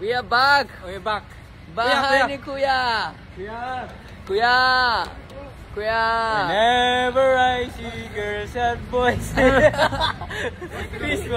We are back! We're back. Bahay Kuya, ni Kuya! Kuya! Kuya! Whenever I see girls and boys. Peace.